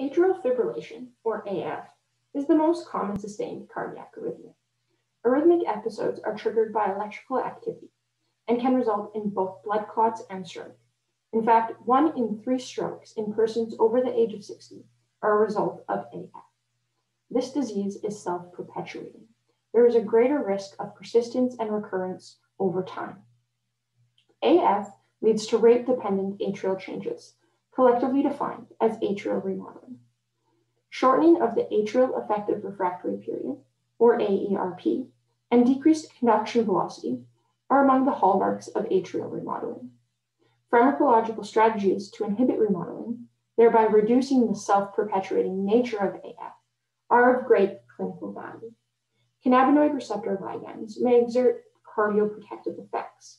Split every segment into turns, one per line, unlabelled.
Atrial fibrillation, or AF, is the most common sustained cardiac arrhythmia. Arrhythmic episodes are triggered by electrical activity and can result in both blood clots and stroke. In fact, one in three strokes in persons over the age of 60 are a result of AF. This disease is self perpetuating. There is a greater risk of persistence and recurrence over time. AF leads to rate dependent atrial changes, collectively defined as atrial remodeling. Shortening of the atrial effective refractory period, or AERP, and decreased conduction velocity are among the hallmarks of atrial remodeling. Pharmacological strategies to inhibit remodeling, thereby reducing the self perpetuating nature of AF, are of great clinical value. Cannabinoid receptor ligands may exert cardioprotective effects.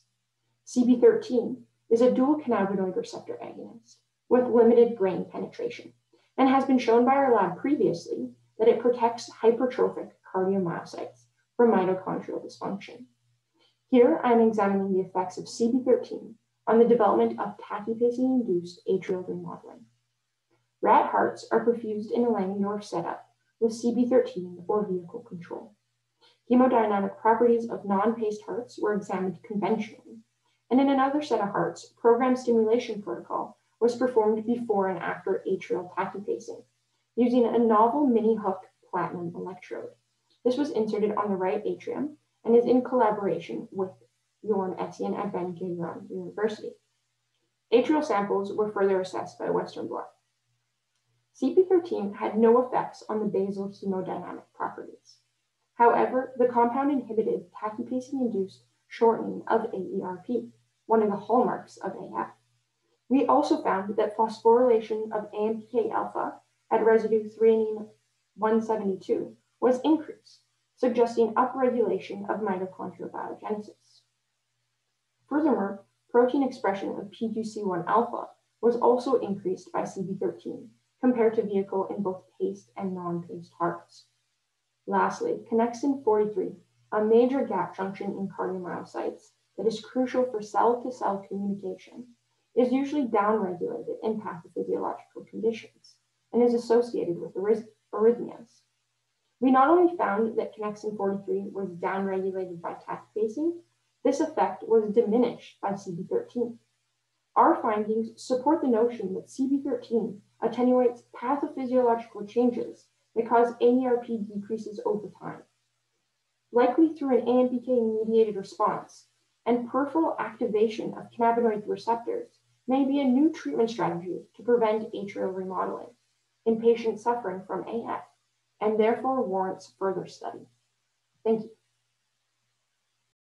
CB13 is a dual cannabinoid receptor agonist with limited brain penetration and has been shown by our lab previously that it protects hypertrophic cardiomyocytes from mitochondrial dysfunction. Here, I'm examining the effects of CB13 on the development of tachypacing-induced atrial remodeling. Rat hearts are perfused in a Langendorff setup with CB13 or vehicle control. Hemodynamic properties of non-paced hearts were examined conventionally, and in another set of hearts, program stimulation protocol was performed before and after atrial tachypacing using a novel mini hook platinum electrode. This was inserted on the right atrium and is in collaboration with Yoram Etzion at Ben Gurion University. Atrial samples were further assessed by Western blot. CB13 had no effects on the basal hemodynamic properties. However, the compound inhibited tachypacing-induced shortening of AERP, one of the hallmarks of AF. We also found that phosphorylation of AMPK alpha at residue threonine 172 was increased, suggesting upregulation of mitochondrial biogenesis. Furthermore, protein expression of PGC1 alpha was also increased by CB13 compared to vehicle in both paced and non-paced hearts. Lastly, connexin 43, a major gap junction in cardiomyocytes that is crucial for cell-to-cell communication, is usually downregulated in pathophysiological conditions and is associated with arrhythmias. We not only found that connexin 43 was downregulated by tachypacing, this effect was diminished by CB13. Our findings support the notion that CB13 attenuates pathophysiological changes that cause AERP decreases over time, likely through an AMPK mediated response, and peripheral activation of cannabinoid receptors may be a new treatment strategy to prevent atrial remodeling in patients suffering from AF and therefore warrants further study. Thank you.